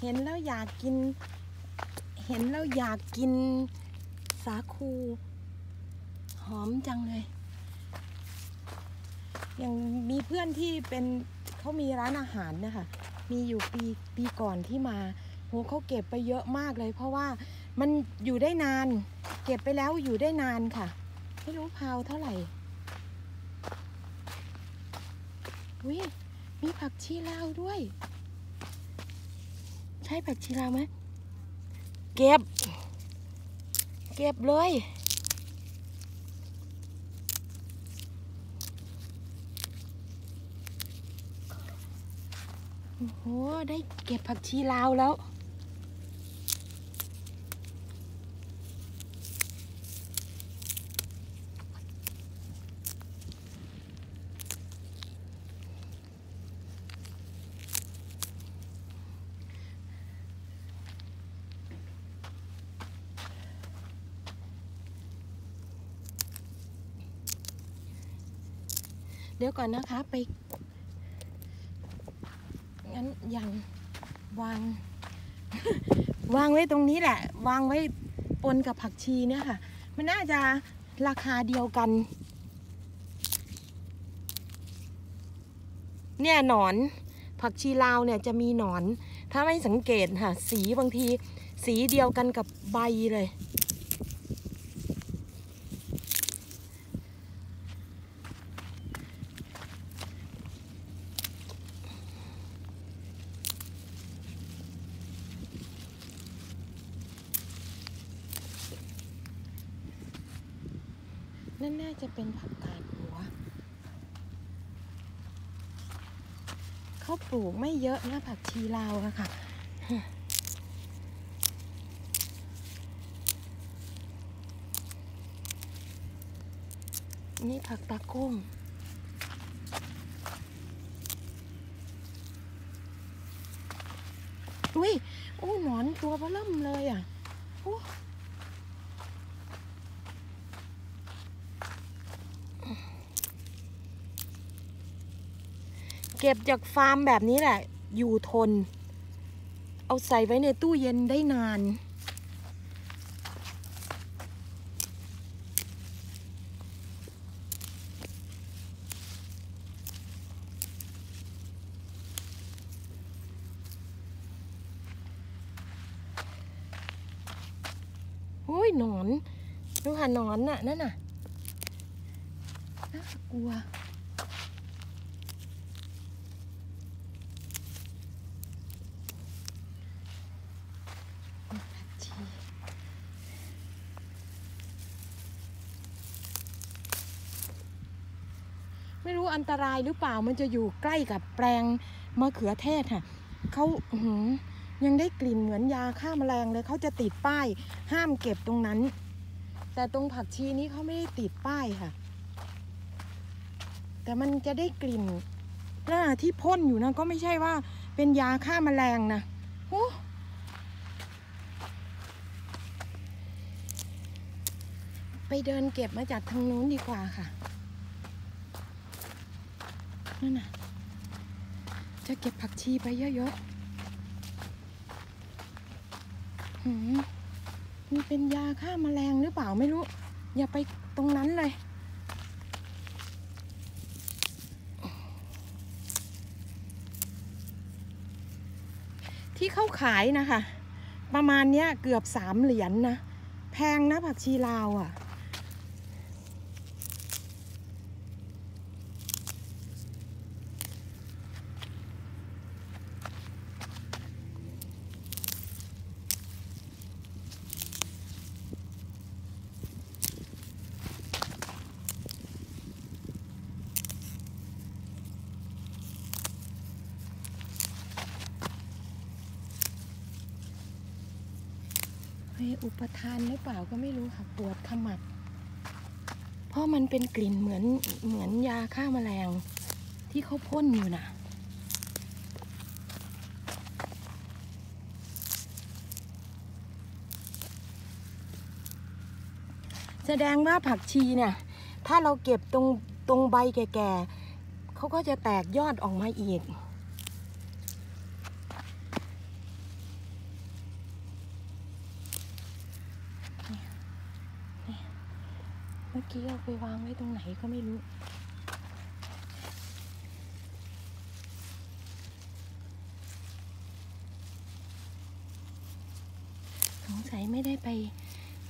เห็นแล้วอยากกิน เห็นแล้วอยากกินสาคู หอมจังเลย ยังมีเพื่อนที่เป็นเขามีร้านอาหารนะคะ มีอยู่ปีปีก่อนที่มาโหเขาเก็บไปเยอะมากเลย เพราะว่ามันอยู่ได้นาน เก็บไปแล้วอยู่ได้นานค่ะ ไม่รู้พาวเท่าไหร่วิมีผักชีลาวด้วย ใช่ผักชีลาวไหมเก็บ เก็บเลยโอ้โห ได้เก็บผักชีลาวแล้ว เดี๋ยวก่อนนะคะไป งั้นยังวาง วางไว้ตรงนี้แหละ วางไว้ปนกับผักชีเนี่ยค่ะ มันน่าจะราคาเดียวกัน เนี่ยหนอนผักชีลาวเนี่ยจะมีหนอน ถ้าไม่สังเกตค่ะ สีบางที สีเดียวกันกับใบเลย นั่นน่าจะเป็นผักกาดหัว เขาปลูกไม่เยอะนะผักชีลาวอะค่ะนี่ผักตะกุ้ง อุ้ยโอ้หนอนตัวเบล่มเลยอะ โอ้ เก็บจากฟาร์มแบบนี้แหละ อยู่ทน เอาใส่ไว้ในตู้เย็นได้นาน โอ้ยหนอน ดูค่ะหนอนน่ะ นั่นน่ะ น่ากลัว ผักชีไม่รู้ อันตรายหรือเปล่ามันจะอยู่ใกล้กับแปลงมะเขือเทศค่ะเขาหืยังได้กลิ่นเหมือนยาฆ่าแมลงเลยเขาจะติดป้ายห้ามเก็บตรงนั้น แต่ตรงผักชีนี้เขาไม่ได้ติดป้ายค่ะ แต่มันจะได้กลิ่นแล้วที่พ่นอยู่นะก็ไม่ใช่ว่าเป็นยาฆ่าแมลงนะโอ้ไปเดินเก็บมาจากทางนู้นดีกว่าค่ะ นั่นน่ะ จะเก็บผักชีไปเยอะๆหืมมีเป็นยาฆ่าแมลงหรือเปล่าไม่รู้ อย่าไปตรงนั้นเลย ที่เขาขายนะคะ ประมาณเนี้ยเกือบสามเหรียญนะแพงนะผักชีลาวอะฮ้ย อุปทานหรือเปล่าก็ไม่รู้ค่ะปวดขมับ เพราะมันเป็นกลิ่นเหมือนเหมือนยาฆ่าแมลงที่เขาพ่นอยู่น่ะแสดงว่าผักชีเนี่ย ถ้าเราเก็บตรงตรงใบแก่ๆเขาก็จะแตกยอดออกมาอีก มื่อกี้เอาไปวางไว้ตรงไหนก็ไม่รู้ สงสัยไม่ได้ไป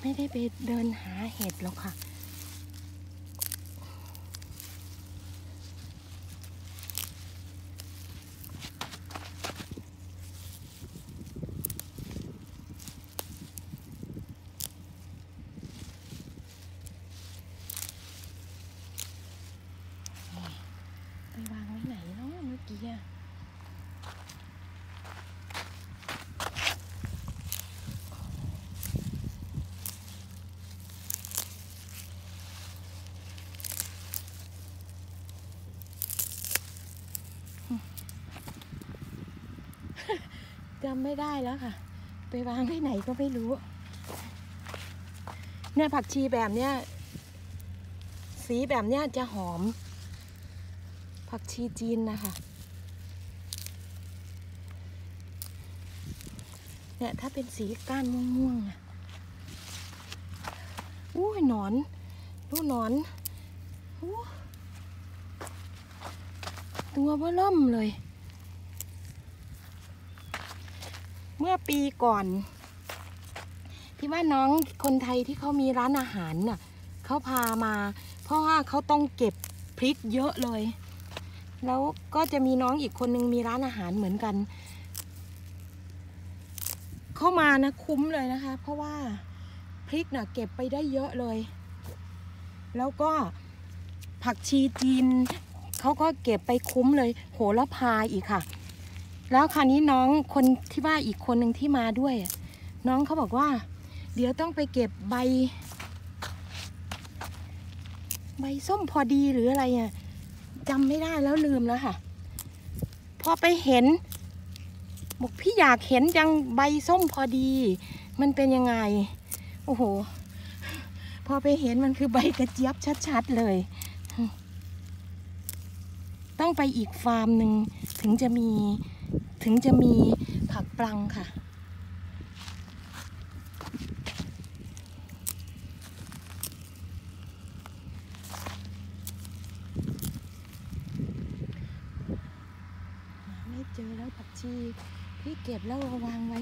ไม่ได้ไปเดินหาเห็ดหรอกค่ะ ไปวางไว้ไหนเนาะเมื่อกี้อะ จำไม่ได้แล้วค่ะ ไปวางไว้ไหนก็ไม่รู้ เนี่ยผักชีแบบเนี้ย สีแบบเนี้ยจะหอม ผักชีจีนนะคะ เนี่ยถ้าเป็นสีก้านม่วงๆอะอุ้ยหนอนดูหนอนอู้ตัวเบ้อล่มเลย เมื่อปีก่อนที่ว่าน้องคนไทยที่เขามีร้านอาหารน่ะเขาพามา เพราะว่าเขาต้องเก็บพริกเยอะเลย แล้วก็จะมีน้องอีกคนนึงมีร้านอาหารเหมือนกัน เข้ามานะคุ้มเลยนะคะ เพราะว่าพริกน่ะเก็บไปได้เยอะเลย แล้วก็ผักชีจีนเขาก็เก็บไปคุ้มเลย โหระพาอีกค่ะ แล้วคราวนี้น้องคนที่ว่าอีกคนหนึ่งที่มาด้วย น้องเขาบอกว่า เดี๋ยวต้องไปเก็บใบ ใบส้มพอดีหรืออะไรอะจำไม่ได้แล้วลืมแล้วค่ะ พอไปเห็นบอกพี่อยากเห็นจังใบส้มพอดี มันเป็นยังไง โอ้โห พอไปเห็นมันคือใบกระเจี๊ยบชัดๆเลย ต้องไปอีกฟาร์มหนึ่งถึงจะมี ถึงจะมีผักปลังค่ะ ไม่เจอแล้วผักชีที่เก็บแล้วเอาวางไว้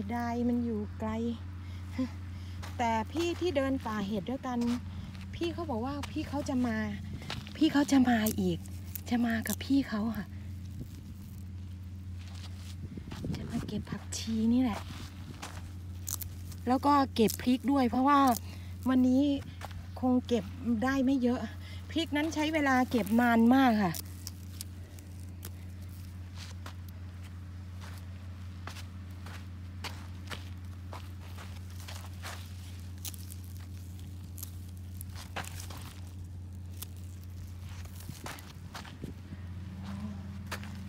ยดายมันอยู่ไกล แต่พี่ที่เดินป่าเห็ดด้วยกัน พี่เขาบอกว่าพี่เขาจะมา พี่เขาจะมาอีก จะมากับพี่เขาค่ะ จะมาเก็บผักชีนี่แหละ แล้วก็เก็บพริกด้วย เพราะว่าวันนี้คงเก็บได้ไม่เยอะ พริกนั้นใช้เวลาเก็บนานมากค่ะ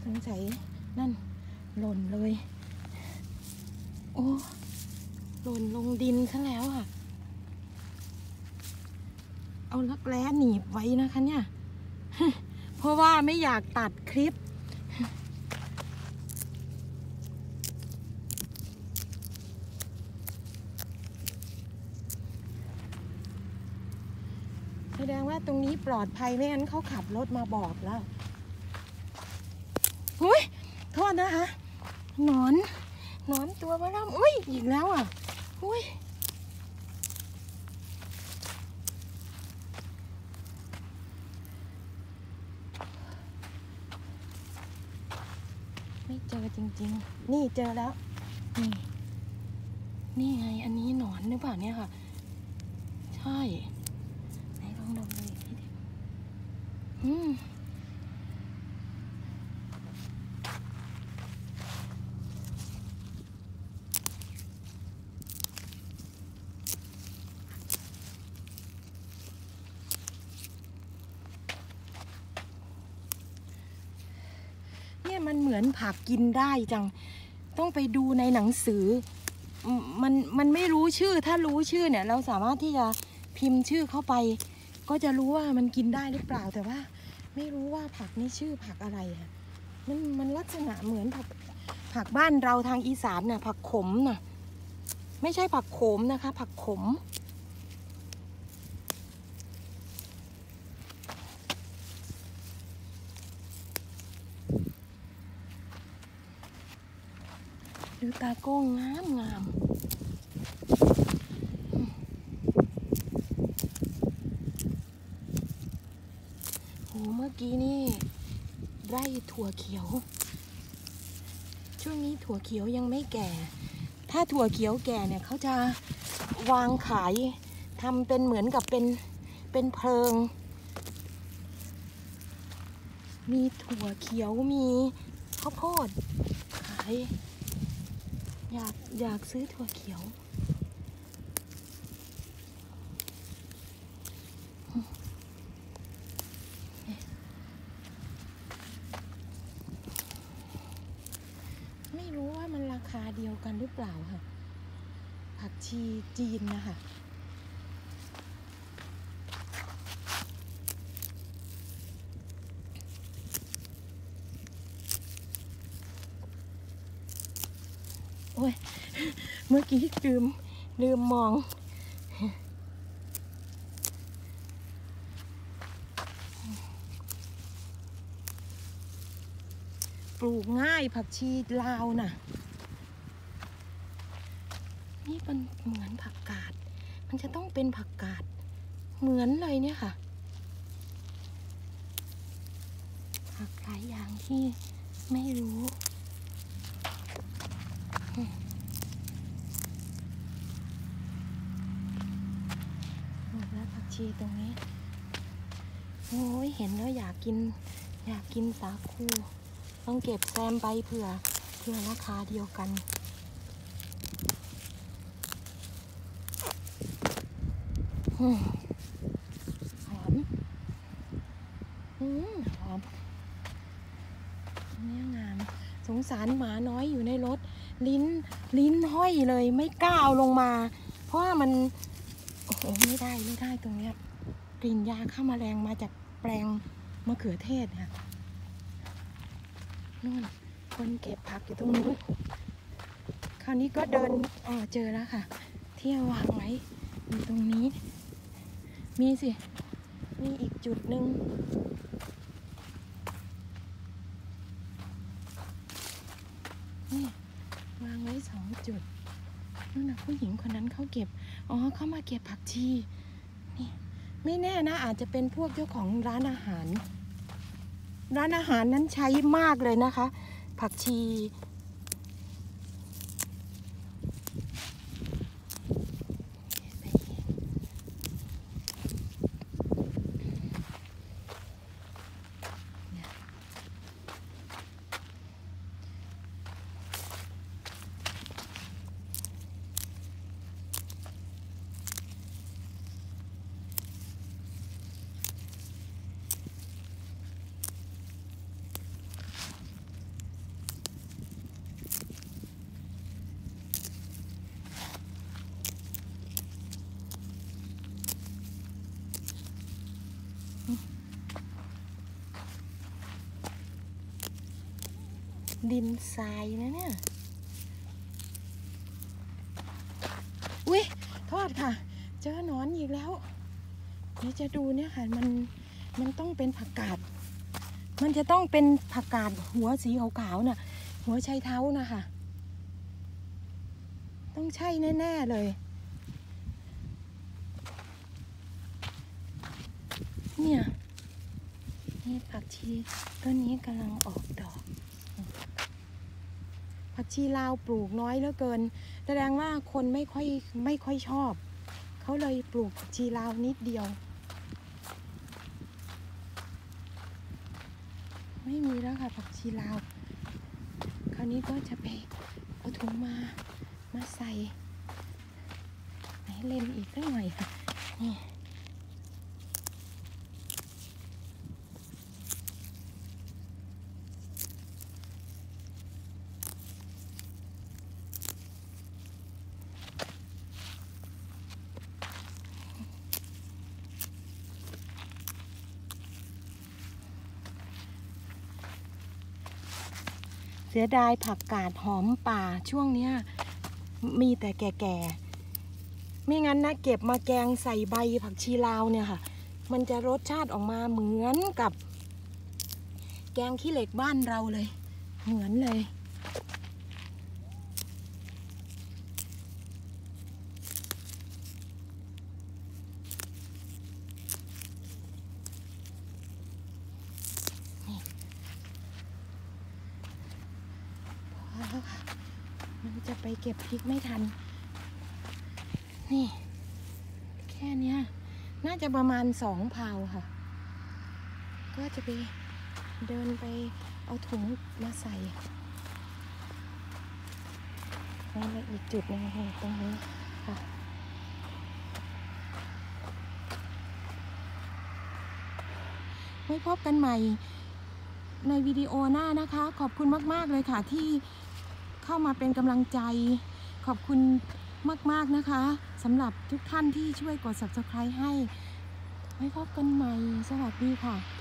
สงสัยนั่น หล่นเลย โอ้หล่นลงดินซะแล้วอะ เอาลักแร้หนีบไว้นะคะเนี่ย เพราะว่าไม่อยากตัดคลิป แสดงว่าตรงนี้ปลอดภัยไม่งั้นเขาขับรถมาบอกแล้วอุ้ยโทษนะคะ หนอน หนอนตัวมาล่ำอุ้ย อีกแล้วอะอุ้ยไม่ เจอจริง ๆ นี่เจอแล้ว นี่ นี่ไง อันนี้หนอนหรือเปล่าเนี่ยค่ะ ใช่ ไหนลองดมดูอีกทีดิอืม เนี่ยมันเหมือนผักกินได้จัง ต้องไปดูในหนังสือ มันมันไม่รู้ชื่อ ถ้ารู้ชื่อเนี่ย เราสามารถที่จะพิมพ์ชื่อเข้าไป ก็จะรู้ว่ามันกินได้หรือเปล่า แต่ว่า ไม่รู้ว่าผักนี้ชื่อผักอะไรอะมันมันลักษณะเหมือนผักผักบ้านเราทางอีสานน่ะผักขมน่ะ ไม่ใช่ผักโขมนะคะ ผักขม ดูตาโก้งงามงามโหเมื่อกี้นี่ ไร่ถั่วเขียว ช่วงนี้ถั่วเขียวยังไม่แก่ ถ้าถั่วเขียวแก่เนี่ยเขาจะวางขายทำเป็นเหมือนกับเป็นเป็นเพลิง มีถั่วเขียวมีข้าวโพดขาย อยากอยากซื้อถั่วเขียว ไม่รู้ว่ามันราคาเดียวกันหรือเปล่าค่ะ ผักชีจีนนะคะโอ้ย เมื่อกี้ลืมลืมมอง ปลูกง่ายผักชีลาวน่ะ นี่มันเหมือนผักกาด มันจะต้องเป็นผักกาด เหมือนเลยเนี่ยค่ะ ผักหลายอย่างที่ไม่รู้ หมดแล้วผัก ชีตรงนี้ โอ้ยเห็นแล้วอยากกิน อยากกินสาคูต้องเก็บแซมไปเผื่อเผื่อราคาเดียวกัน หอม อืมหอมเนี่ยงาม สงสารหมาน้อยอยู่ในรถ ลิ้น ลิ้นห้อยเลยไม่กล้าเอาลงมา เพราะว่ามัน โอ้ไม่ได้ไม่ได้ตรงเนี้ยกลิ่นยาฆ่ามาแมลงมาจากแปลงมะเขือเทศค่ะนู่นคนเก็บผักอยู่ตรงนู้นคราวนี้ก็เดินอ๋อเจอแล้วค่ะ เที่วางไว้อยู่ตรงนี้ มีสิ มีอีกจุดหนึ่งนี่วางไว้สองจุดนั่นนะผู้หญิงคนนั้นเขาเก็บ อ๋อเข้ามาเก็บผักชีนี่ไม่แน่นะ อาจจะเป็นพวกเจ้าของร้านอาหาร ร้านอาหารนั้นใช้มากเลยนะคะ ผักชี ดินทรายนะเนี่ย อุ้ยโทษค่ะ เจอหนอนอีกแล้วเดี๋ยวจะดูเนี่ยค่ะ มัน มันต้องเป็นผักกาด มันจะต้องเป็นผักกาดหัวสีขาวๆน่ะ หัวไชเท้านะคะ ต้องใช่แน่ ๆ เลย เนี่ยนี่ผักชีต้นนี้กำลังออกดอก ผักชีลาวปลูกน้อยเหลือเกิน แสดงว่าคนไม่ค่อยไม่ค่อยชอบ เขาเลยปลูกผักชีลาวนิดเดียว ไม่มีแล้วค่ะผักชีลาว คราวนี้ก็จะไปเอาถุงมามาใส่ไหนเล่นอีกสักหน่อยค่ะนี่ เสียดายผักกาดหอมป่าช่วงเนี้ยมีแต่แก่ๆ ไม่งั้นนะเก็บมาแกงใส่ใบผักชีลาวเนี่ยค่ะ มันจะรสชาติออกมาเหมือนกับ แกงขี้เหล็กบ้านเราเลย เหมือนเลย พอแล้วค่ะ มันจะไป เก็บพริกไม่ทัน นี่ แค่เนี้ยน่าจะประมาณสองพาวค่ะ ก็จะไปเดินไปเอาถุงมาใส่แล้วอีกจุดหนึงค่ะตรงนี้ค่ะไว้พบกันใหม่ในวิดีโอหน้านะคะ ขอบคุณมาก ๆ เลยค่ะที่ เข้ามาเป็นกำลังใจ ขอบคุณมาก ๆ นะคะสำหรับทุกท่านที่ช่วยกด subscribe ให้ ไว้พบกันใหม่ สวัสดีค่ะ